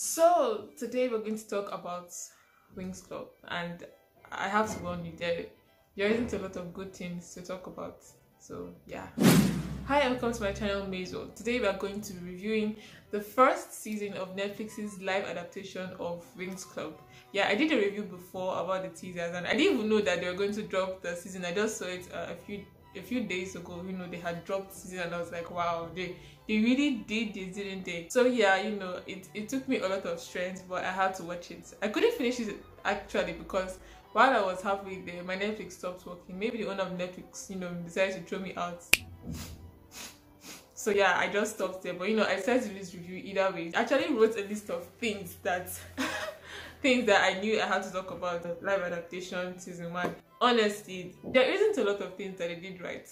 So today we're going to talk about Winx Club, and I have to warn you there there isn't a lot of good things to talk about. So yeah. Hi and welcome to my channel Maisel. Today we are going to be reviewing the first season of Netflix's live adaptation of Winx Club. Yeah, I did a review before about the teasers and I didn't even know that they were going to drop the season. I just saw it uh, a few a few days ago, you know, they had dropped season and I was like, wow, they they really did this, didn't they? So yeah, you know, it, it took me a lot of strength, but I had to watch it. I couldn't finish it actually because while I was halfway there, my Netflix stopped working. Maybe the owner of Netflix, you know, decided to throw me out. so yeah, I just stopped there. But you know, I decided to this review either way. I actually wrote a list of things that things that I knew I had to talk about the live adaptation season one. Honestly, there isn't a lot of things that they did right,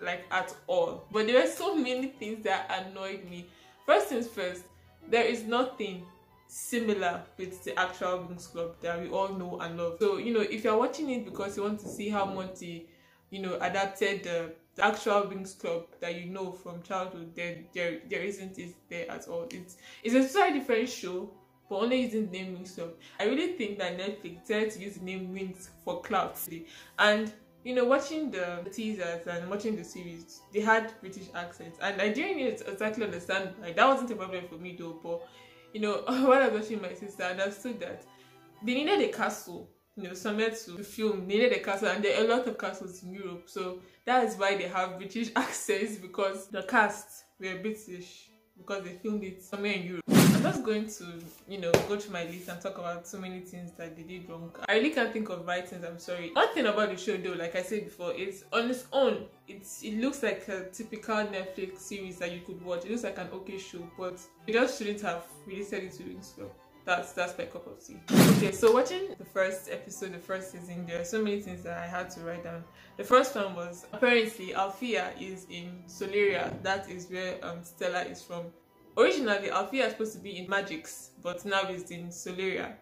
like at all. But there were so many things that annoyed me. First things first, there is nothing similar with the actual Winx Club that we all know and love. So, you know, if you're watching it because you want to see how Monty, you know, adapted the, the actual Winx Club that you know from childhood, then there there isn't it there at all. It's it's a slightly different show but only using the name Winx Club. I really think that Netflix decided to use the name Winx for clout. And you know, watching the teasers and watching the series, they had British accents, and I didn't exactly understand. Like that wasn't a problem for me though. But you know, while I was watching my sister, I understood that they needed a castle. You know, somewhere to film. They needed a castle, and there are a lot of castles in Europe. So that is why they have British accents because the cast were British because they filmed it somewhere in Europe. I'm just going to, you know, go through my list and talk about so many things that they did wrong. I really can't think of right writings, I'm sorry. One thing about the show though, like I said before, it's on its own. It's it looks like a typical Netflix series that you could watch. It looks like an okay show, but you just shouldn't have released it to Winx Club that's that's my cup of tea. Okay, so watching the first episode, the first season, there are so many things that I had to write down. The first one was apparently Alfea is in Solaria. That is where um, Stella is from. Originally, Alfea is supposed to be in Magix, but now it's in Solaria.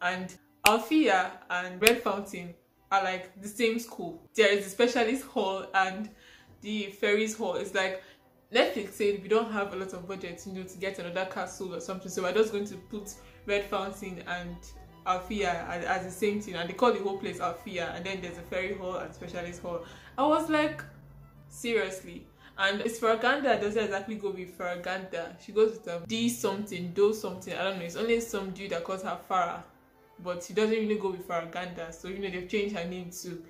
And Alfea and Red Fountain are like the same school. There is a specialist hall and the fairies hall. It's like Netflix said we don't have a lot of budget, you know, to get another castle or something. So we're just going to put Red Fountain and Alfea as the same thing, and they call the whole place Alfea, And then there's a fairy hall and specialist hall. I was like, seriously and it's Faragonda doesn't exactly go with Faragonda. She goes with um, D something, do something. I don't know. It's only some dude that calls her Farah, but she doesn't really go with Faragonda. So you know they've changed her name too.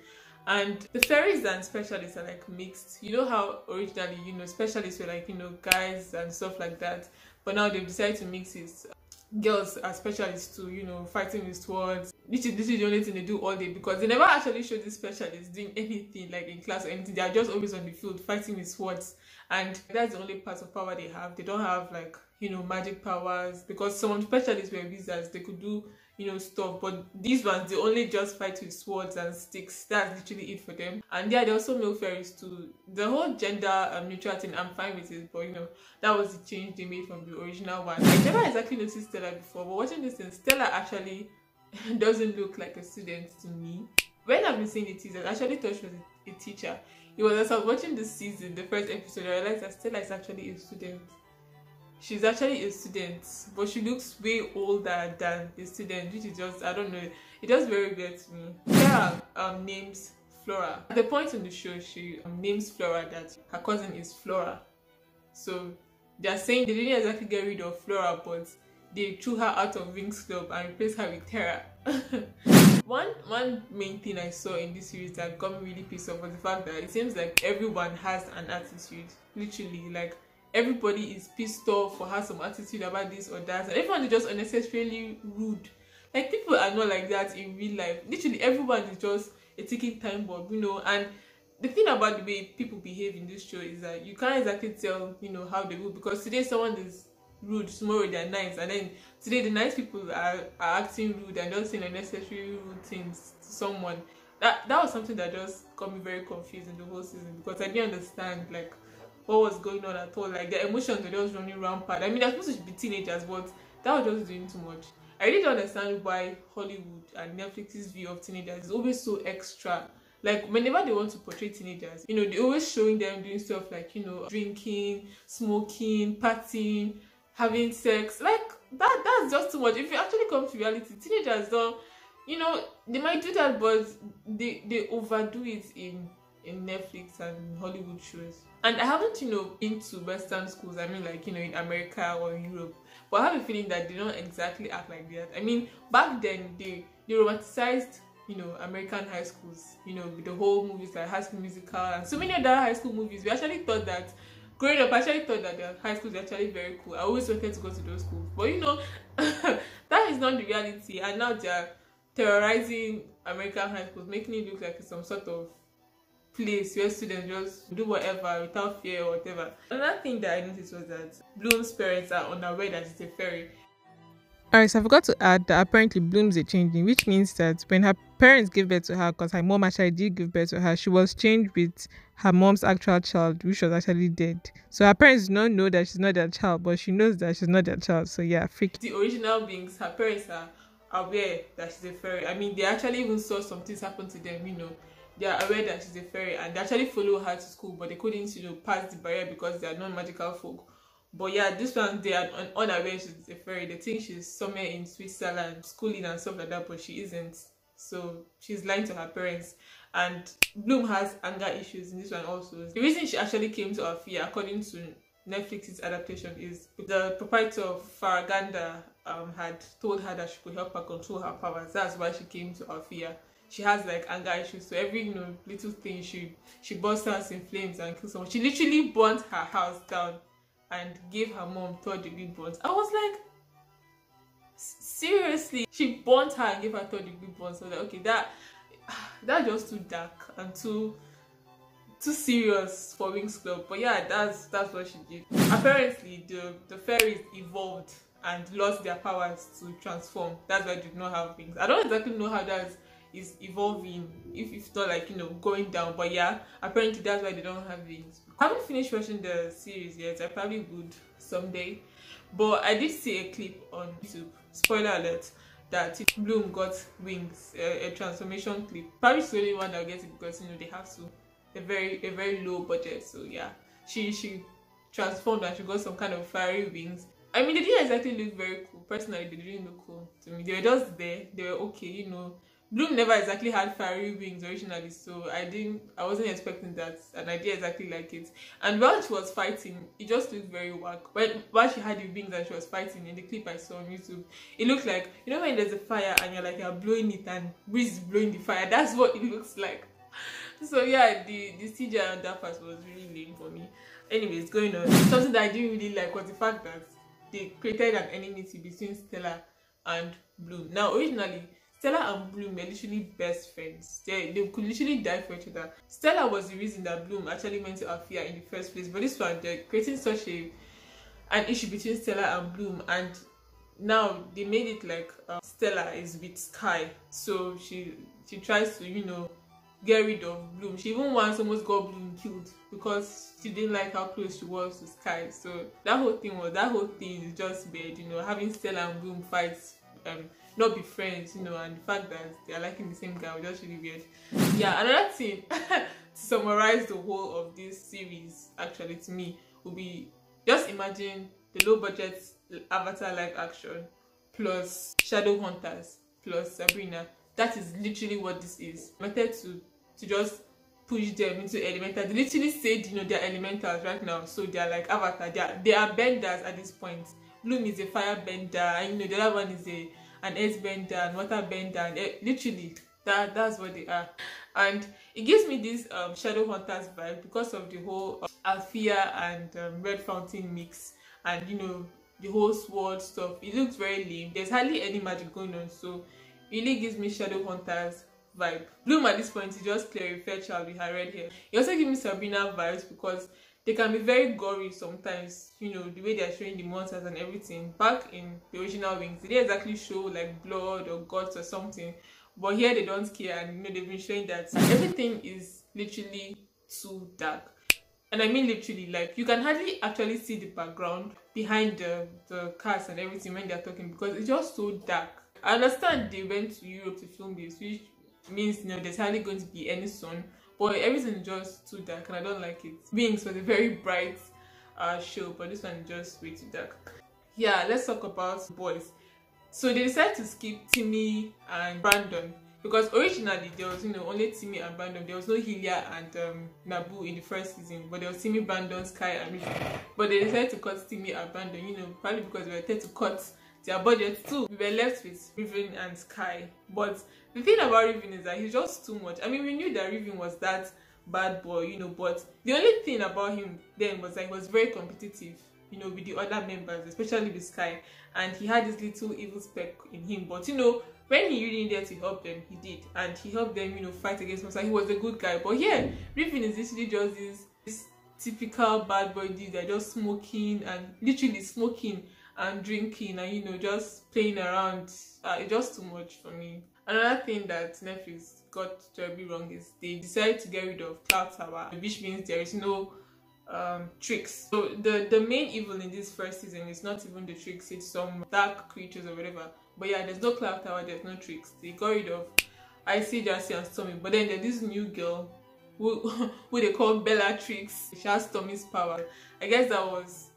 And the fairies and specialists are like mixed. You know how originally you know specialists were like you know guys and stuff like that, but now they've decided to mix it girls are specialists too, you know, fighting with swords. This is, this is the only thing they do all day because they never actually show these specialists doing anything like in class or anything. They are just always on the field fighting with swords. And that's the only part of power they have. They don't have like, you know, magic powers because some specialists were wizards. They could do you know stuff but these ones they only just fight with swords and sticks that's literally it for them and yeah they also male fairies too the whole gender um, neutral thing i'm fine with it but you know that was the change they made from the original one i never exactly noticed stella before but watching this thing stella actually doesn't look like a student to me. When i've been seeing the teasers i actually thought she was a, teacher. It was as i was watching this season the first episode i realized that stella is actually a student. She's actually a student but she looks way older than a student which is just i don't know. It just very weird to me. Sarah um, names flora. At the point in the show she um, names flora that her cousin is flora. So they're saying they didn't exactly get rid of flora but they threw her out of wings club and replaced her with terra one one main thing i saw in this series that got me really pissed off was the fact that it seems like everyone has an attitude literally like everybody is pissed off or has some attitude about this or that and everyone is just unnecessarily rude. Like people are not like that in real life. Literally everyone is just a ticking time bomb you know and the thing about the way people behave in this show is that you can't exactly tell you know how they will because today someone is rude tomorrow they're nice and then today the nice people are, are acting rude and just saying unnecessary rude things to someone that that was something that just got me very confused in the whole season because i didn't understand like what was going on at all. Like their emotions were just running rampant. I mean, they're supposed to be teenagers, but that was just doing too much. I really don't understand why Hollywood and Netflix's view of teenagers is always so extra. Like whenever they want to portray teenagers, you know, they're always showing them doing stuff like, you know, drinking, smoking, partying, having sex. Like that that's just too much. If you actually come to reality, teenagers don't, you know, they might do that, but they they overdo it in in Netflix and Hollywood shows. And I haven't, you know, been to Western schools. I mean, like you know, in America or Europe. But I have a feeling that they don't exactly act like that. I mean, back then they they romanticized you know American high schools. You know, with the whole movies like High School Musical and so many other high school movies. We actually thought that growing up, I actually thought that the high schools were actually very cool. I always wanted to go to those schools, but you know, that is not the reality. And now they are terrorizing American high schools, making it look like it's some sort of place where students just do whatever without fear or whatever. Another thing that I noticed was that Bloom's parents are unaware that it's a fairy. Alright, so I forgot to add that apparently Bloom's a changeling, which means that when her parents gave birth to her, because her mom actually did give birth to her, she was changed with her mom's actual child, which was actually dead. So her parents do not know that she's not their child, but she knows that she's not their child. So yeah, freak. The original beings, her parents are aware that she's a fairy. I mean, they actually even saw some things happen to them, you know. They are aware that she's a fairy and they actually follow her to school, but they couldn't, you know, pass the barrier because they are non-magical folk. But yeah, this one they are un- unaware she's a fairy. They think she's somewhere in Switzerland schooling and stuff like that, but she isn't. So she's lying to her parents. And Bloom has anger issues in this one also. The reason she actually came to Alfea, according to Netflix's adaptation, is the proprietor of Faragonda um, had told her that she could help her control her powers. That's why she came to Alfea. She has like anger issues, so every you know little thing she she bursts out in flames and kills someone. She literally burnt her house down and gave her mom third degree burns. I was like, seriously, she burnt her and gave her third degree burns. So like, okay, that that's just too dark and too too serious for Winx Club. But yeah, that's that's what she did. Apparently, the the fairies evolved and lost their powers to transform. That's why they did not have wings. I don't exactly know how that's is evolving if it's not like you know going down but yeah apparently that's why they don't have wings I haven't finished watching the series yet i probably would someday but i did see a clip on youtube spoiler alert that bloom got wings a, a transformation clip probably slowly one i'll get it because you know they have to a very a very low budget so yeah she she transformed and she got some kind of fiery wings I mean, they didn't exactly look very cool. Personally, they didn't look cool to me. They were just there. They were okay, you know. Bloom never exactly had fiery wings originally, so I didn't I wasn't expecting that and I did exactly like it. And while she was fighting, it just looked very whack. When while she had the wings and she was fighting in the clip I saw on YouTube, it looked like you know when there's a fire and you're like you're blowing it and breeze is blowing the fire, that's what it looks like. So yeah, the the CGI on that part was really lame for me. Anyways, going on. Something that I didn't really like was the fact that they created an enmity between Stella and Bloom. Now originally Stella and Bloom were literally best friends. They, they could literally die for each other. Stella was the reason that Bloom actually went to Alfea in the first place. But this one, they're creating such a an issue between Stella and Bloom, and now they made it like uh, Stella is with Sky, so she she tries to you know get rid of Bloom. She even once almost got Bloom killed because she didn't like how close she was to Sky. So that whole thing was that whole thing is just bad, you know, having Stella and Bloom fight um not be friends, you know, and the fact that they are liking the same guy was just really weird. Yeah, another thing to summarize the whole of this series, actually, to me, would be just imagine the low budget Avatar live action plus Shadow Hunters plus Sabrina. That is literally what this is. Method to to just push them into elemental. They literally said, you know, they're elementals right now, so they're like Avatar. They are they are benders at this point. Bloom is a fire bender, and you know the other one is a an earth bender and water bender and literally that that's what they are. And it gives me this um, shadow hunters vibe because of the whole uh, alfea and um, red fountain mix and you know the whole sword stuff. It looks very lame. There's hardly any magic going on so it really gives me shadow hunters vibe. Bloom at this point is just Clary Fairchild with her red hair it also gives me sabrina vibes because they can be very gory sometimes you know the way they are showing the monsters and everything. Back in the original wings they didn't exactly show like blood or guts or something. But here they don't care and you know they've been showing that everything is literally too dark. And i mean literally like you can hardly actually see the background behind the the cast and everything when they're talking because it's just so dark. I understand they went to europe to film this which means you know there's hardly going to be any sun but everything is just too dark and I don't like it. Wings was a very bright uh, show, but this one is just way too dark. Yeah, let's talk about boys. So they decided to skip Timmy and Brandon because originally there was you know only Timmy and Brandon. There was no Hillia and um, Nabu in the first season, but there was Timmy, Brandon, Sky, and Riven. But they decided to cut Timmy and Brandon, you know, probably because they were trying to cut their budget too. We were left with Riven and Sky. But the thing about Riven is that he's just too much. I mean, we knew that Riven was that bad boy, you know, but the only thing about him then was that he was very competitive, you know, with the other members, especially with Sky. And he had this little evil speck in him. But you know, when he really needed to help them, he did, and he helped them, you know, fight against monsters. He was a good guy. But here, Riven is literally just this, this typical bad boy dude that just smoking and literally smoking and drinking and you know just playing around. Uh, it's just too much for me. Another thing that Netflix got terribly wrong is they decided to get rid of Cloud Tower, which means there is no um, Trix. So the the main evil in this first season is not even the Trix; it's some dark creatures or whatever. But yeah, there's no cloud tower, there's no Trix. They got rid of Icy, Darcy, and Stormy. But then there's this new girl who, who they call Bellatrix. She has Stormy's power. I guess that was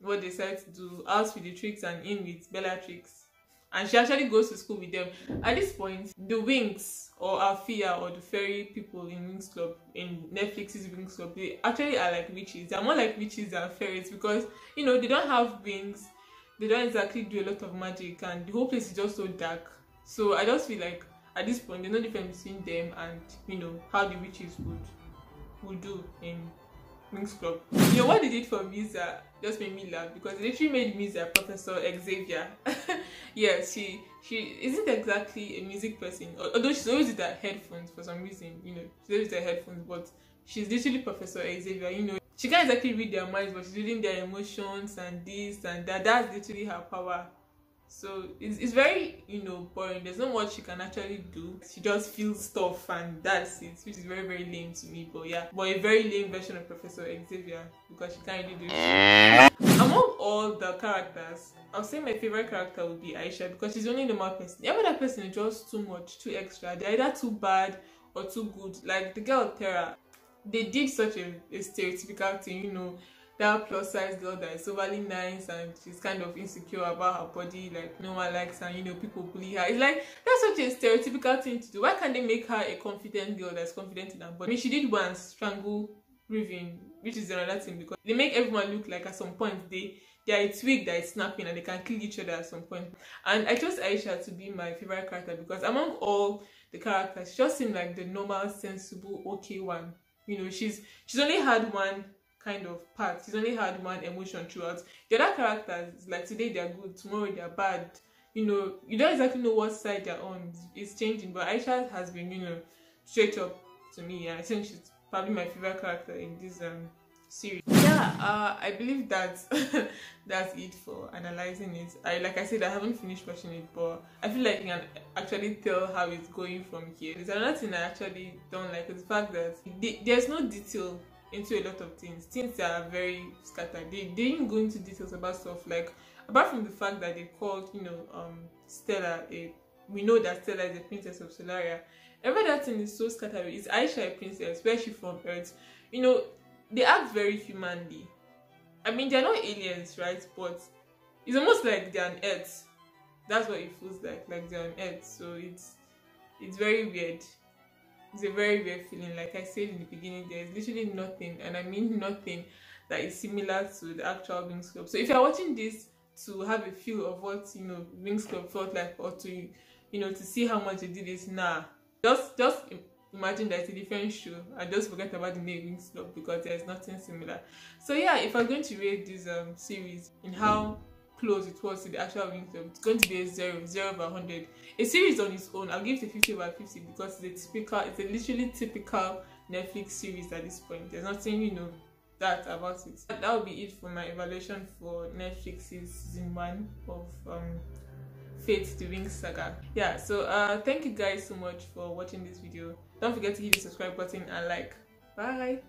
what they said to do. Out with the Trix and in with Bellatrix. And she actually goes to school with them. At this point, the Winx or Alfea or the fairy people in Winx Club, in Netflix's Winx Club, they actually are like witches. They're more like witches than fairies because, you know, they don't have wings they don't exactly do a lot of magic and the whole place is just so dark so i just feel like at this point there's no difference between them and you know how the witches would would do in Winx Club. You know what they did for Misa just made me laugh because they literally made Misa Professor Xavier. yes, she she isn't exactly a music person, although she's always with her headphones for some reason. You know, she's always with her headphones, but she's literally Professor Xavier. You know, she can't exactly read their minds but she's reading their emotions and this and that that's literally her power so it's, it's very you know boring. There's not much she can actually do. She just feels stuff and that's it which is very very lame to me but yeah. But a very lame version of professor xavier because she can't really do shit. Among all the characters i'll say my favorite character would be aisha because she's the only normal person. The other person is just too much too extra. They're either too bad or too good. Like the girl Terra they did such a, a stereotypical thing, you know, that plus size girl that is overly nice and she's kind of insecure about her body, like no one likes her, you know, people bully her. It's like that's such a stereotypical thing to do. Why can't they make her a confident girl that's confident in her body? I mean, she did once strangle Riven, which is another thing because they make everyone look like at some point they they are a twig that is snapping and they can kill each other at some point. And I chose Aisha to be my favorite character because among all the characters, she just seemed like the normal, sensible, okay one you know she's she's only had one kind of part. He's only had one emotion throughout. The other characters like today they're good tomorrow they're bad. You know you don't exactly know what side they're on. It's changing but aisha has been you know straight up to me. I think she's probably my favorite character in this um series. Yeah uh i believe that that's it for analyzing it. I like i said i haven't finished watching it but i feel like you can actually tell how it's going from here. There's another thing i actually don't like is the fact that there's no detail into a lot of things things that are very scattered they, didn't go into details about stuff like apart from the fact that they called you know um stella a we know that stella is a princess of solaria every other thing is so scattered is aisha a princess where she from earth you know they act very humanly. I mean, they're not aliens, right? But it's almost like they're on Earth. That's what it feels like, like they're on Earth. So it's it's very weird. It's a very weird feeling. Like I said in the beginning, there's literally nothing, and I mean nothing that is similar to the actual Winx Club. So if you're watching this to have a feel of what you know Winx Club felt like, or to you know to see how much they did this, nah, just just imagine that it's a different show and just forget about the name Winx Club because there's nothing similar. So yeah, if I'm going to rate this um series in how close it was to the actual Club, it's going to be a zero, zero over hundred. A series on its own, I'll give it a fifty over fifty because it's a typical, it's a literally typical Netflix series at this point. There's nothing you know that about it. That will be it for my evaluation for Netflix's season one of um Fate the Winx Saga. Yeah, so uh thank you guys so much for watching this video. Don't forget to hit the subscribe button and like. Bye!